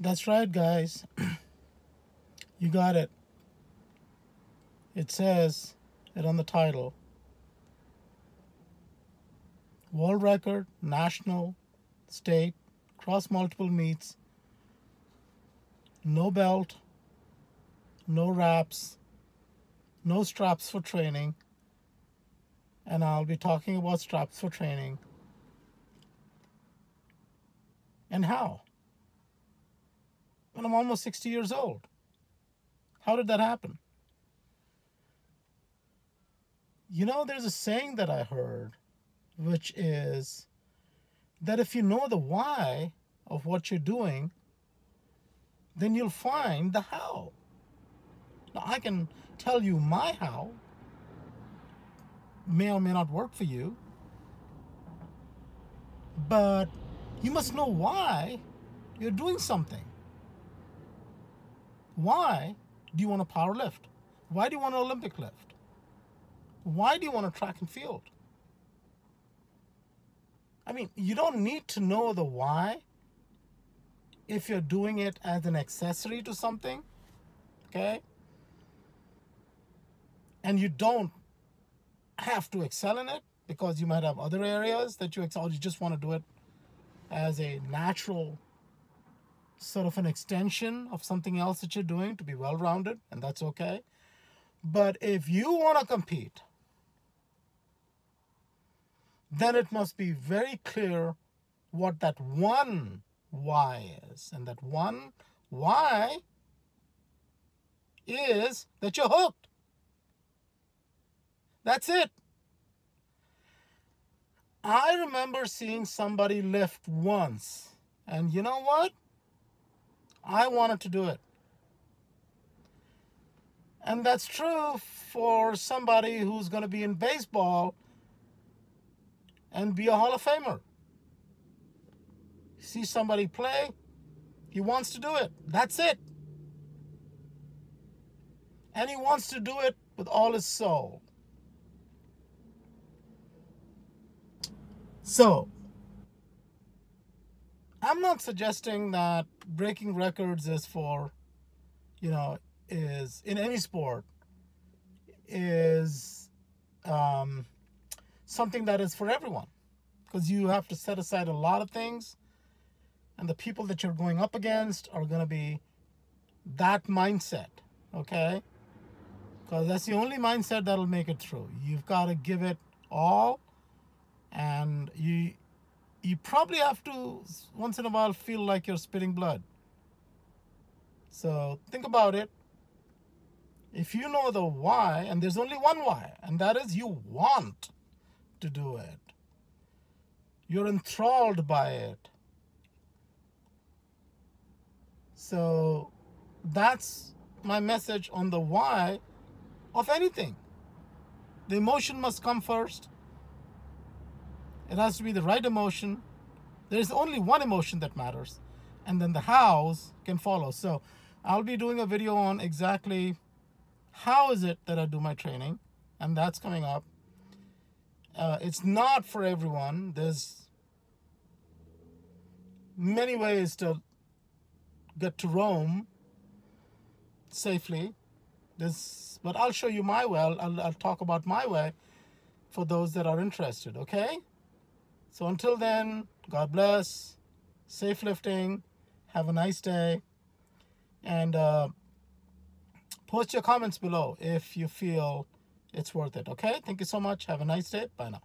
That's right, guys. you got it. It says it on the title. World record, national, state, cross multiple meets, no belt, no wraps, no straps for training, and I'll be talking about straps for training and how. When I'm almost 60 years old. How did that happen? You know, there's a saying that I heard, which is that if you know the why of what you're doing, then you'll find the how. Now, I can tell you my how, may or may not work for you, but you must know why you're doing something. Why do you want a power lift? Why do you want an Olympic lift? Why do you want a track and field? I mean, you don't need to know the why if you're doing it as an accessory to something, okay? And you don't have to excel in it because you might have other areas that you excel. You just want to do it as a natural sort of an extension of something else that you're doing to be well rounded, and that's okay. But if you want to compete, then it must be very clear what that one why is. And that one why is that you're hooked. That's it. I remember seeing somebody lift once, and you know what? I wanted to do it. And that's true for somebody who's going to be in baseball and be a Hall of Famer. See somebody play, he wants to do it. That's it. And he wants to do it with all his soul. So, I'm not suggesting that breaking records is for, you know, is in any sport is um, something that is for everyone. Because you have to set aside a lot of things and the people that you're going up against are going to be that mindset okay? Because that's the only mindset that'll make it through. You've got to give it all and you you probably have to once in a while feel like you're spitting blood. So think about it. If you know the why and there's only one why and that is you want to do it. You're enthralled by it. So that's my message on the why of anything. The emotion must come first it has to be the right emotion. There is only one emotion that matters. And then the hows can follow. So I'll be doing a video on exactly how is it that I do my training. And that's coming up. Uh, it's not for everyone. There's many ways to get to Rome safely. This, but I'll show you my way. I'll, I'll talk about my way for those that are interested, okay? So until then, God bless, safe lifting, have a nice day, and uh, post your comments below if you feel it's worth it. Okay, thank you so much. Have a nice day. Bye now.